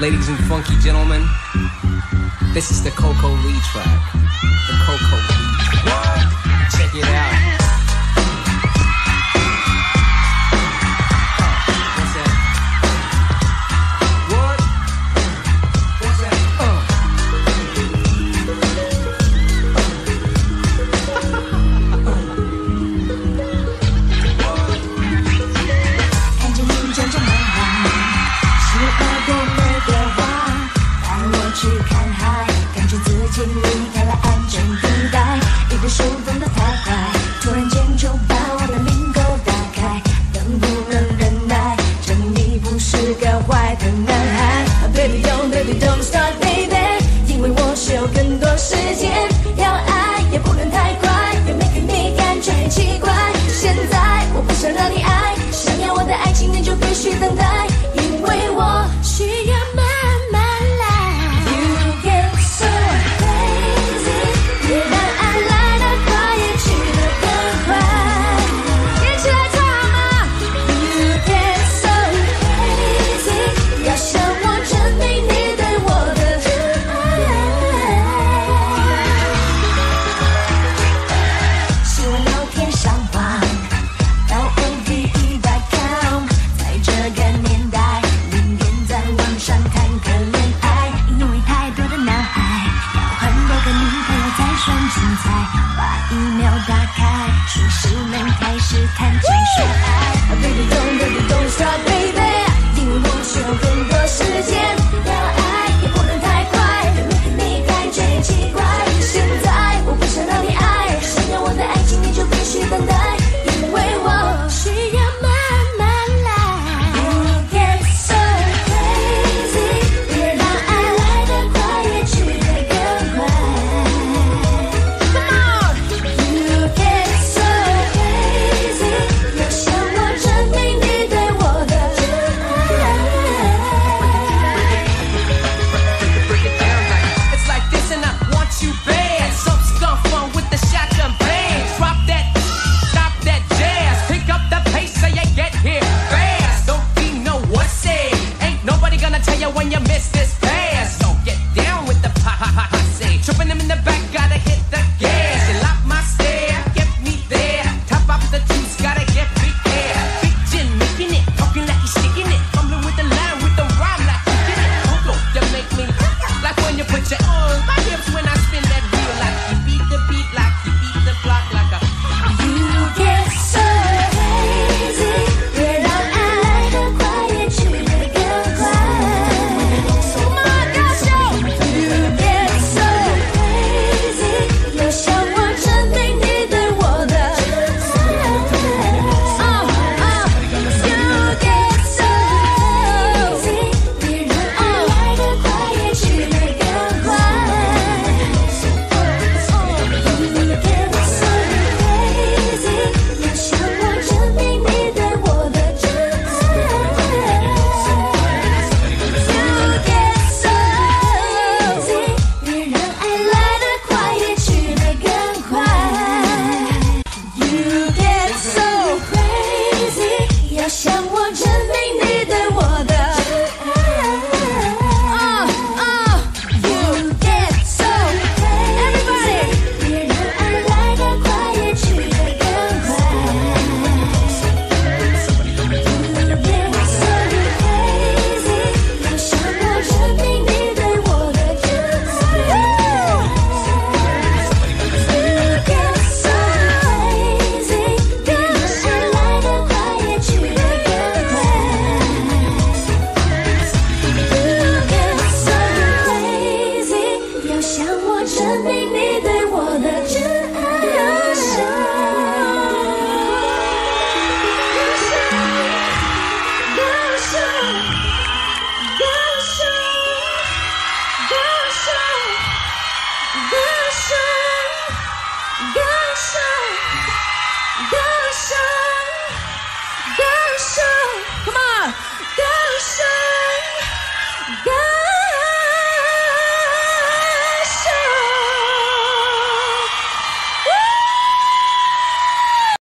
Ladies and funky gentlemen, this is the Coco Lee track. 离开了安全地带，一个手中的徘徊，突然间。fire when you miss this. Hey.